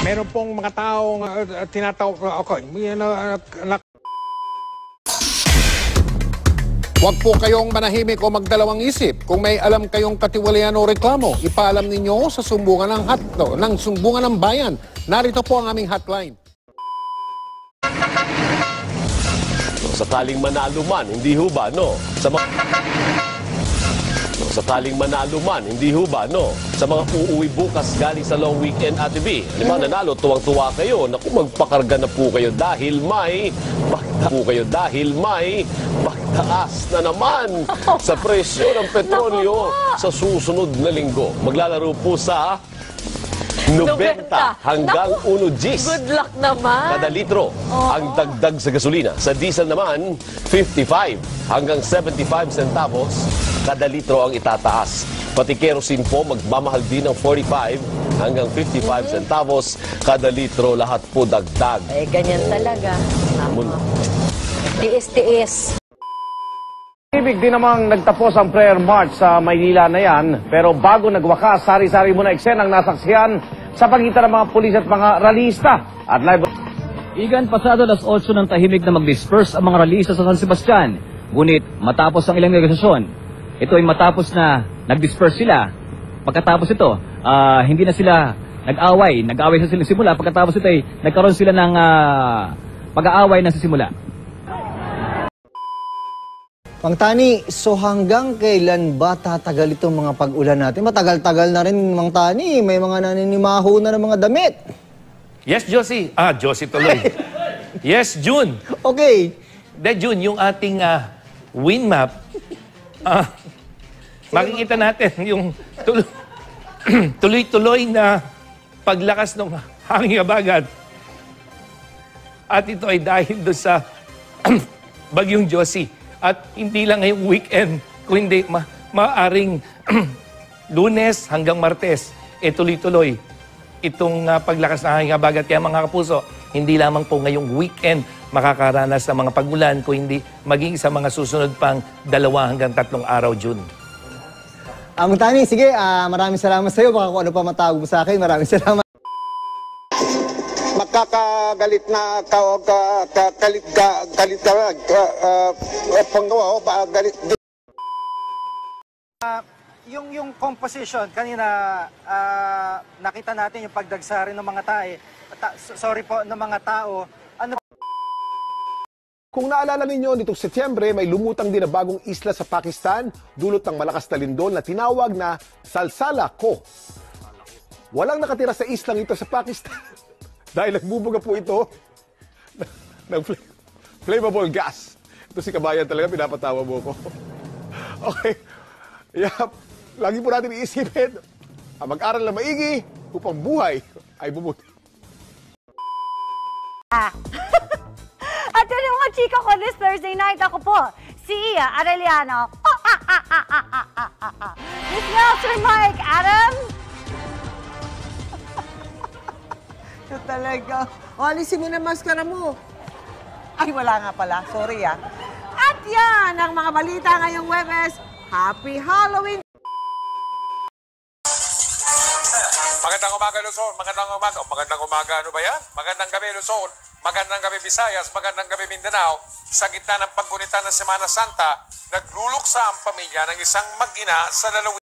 Meron pong mga taong uh, tinatawag, okay, yan, uh, nak- Huwag po kayong manahimik o magdalawang isip. Kung may alam kayong katiwalian o reklamo, ipaalam ninyo sa sumbungan ng hatlo, ng sumbungan ng bayan. Narito po ang aming hotline. So, sakaling manalo man, hindi ho ba, no? Sa mga... Sakaling manalo man, hindi ho ba, no? Sa mga uuwi bukas galing sa long weekend, Ate B. Di ba, nanalo, tuwang-tuwa kayo. Naku, magpakarga na po kayo dahil may... Po kayo dahil may... Magtaas na naman sa presyo ng petrolyo sa susunod na linggo. Maglalaro po sa 90 hanggang 1 Gis Good luck naman. kada litro ang dagdag sa gasolina. Sa diesel naman, 55 hanggang 75 centavos kada litro ang itataas. Pati kerosene po magmamahal din ng 45 hanggang 55 centavos kada litro. Lahat po dagdag. Eh, ganyan talaga. Mun- Tiis-tiis. Ibig din namang nagtapos ang prayer march sa Maynila na yan, pero bago nagwakas, sari-sari muna eksenang nasaksihan sa pagitan ng mga pulis at mga ralista. At live... Igan, pasado alas 8 ng tahimik na mag-disperse ang mga ralisa sa San Sebastian. Ngunit matapos ang ilang negosasyon, ito ay matapos na nag-disperse sila. Pagkatapos ito, ah, hindi na sila nag-away. Nag-away sa sila simula. Pagkatapos ito ay nagkaroon sila ng ah, pag-aaway na sa simula. Mang Tani, so hanggang kailan ba tatagal itong mga pag-ulan natin? Matagal-tagal na rin, Mang Tani. May mga naninimaho na ng mga damit. Yes, Josie. Ah, Josie tuloy. yes, June. Okay. De June, yung ating ah, wind map, ah, makikita natin yung tul- tuloy-tuloy na paglakas ng hangin abagat. At ito ay dahil doon sa bagyong Josie. At hindi lang ngayong weekend, kundi ma maaring lunes hanggang martes, eh tuloy-tuloy itong ah, paglakas ng hangin abagat. Kaya mga kapuso, hindi lamang po ngayong weekend makakaranas ng mga pagulan, kung hindi maging sa mga susunod pang dalawa hanggang tatlong araw, June. Ah, Mang Tani, sige, ah, maraming salamat sa iyo. Baka kung ano pa matawag mo sa akin, maraming salamat. makakagalit na ka, ka, ka, kalit ka, galit ka, uh, uh, panggawa o ba, galit, yung yung composition kanina ah, nakita natin yung pagdagsa rin ng mga tae ta- sorry po ng mga tao Kung naalala ninyo, nitong Setyembre, may lumutang din na bagong isla sa Pakistan, dulot ng malakas na lindol na tinawag na Salsala Ko. Walang nakatira sa islang ito sa Pakistan dahil nagbubuga po ito ng fl- flammable gas. Ito si Kabayan talaga, pinapatawa mo ko. okay. Yap. Lagi po natin iisipin, ang mag-aral na maigi upang buhay ay bumuti. Yun yung mga chika ko this Thursday night. Ako po, si Ia Arellano. Oh, ah, ah, ah, ah, ah, ah, ah, ah. Miss Nelson Mike Adam. Ito talaga. O, alisin mo na maskara mo. Ay, wala nga pala. Sorry ah. At yan ang mga balita ngayong Webes. Happy Halloween! Magandang umaga, Luzon. Magandang umaga. Oh, Magandang umaga, ano ba yan? Magandang gabi, Luzon. Magandang gabi, Visayas. Magandang gabi, Mindanao. Sa gitna ng paggunita ng Semana Santa, nagluluksa ang pamilya ng isang mag-ina sa lalawigan.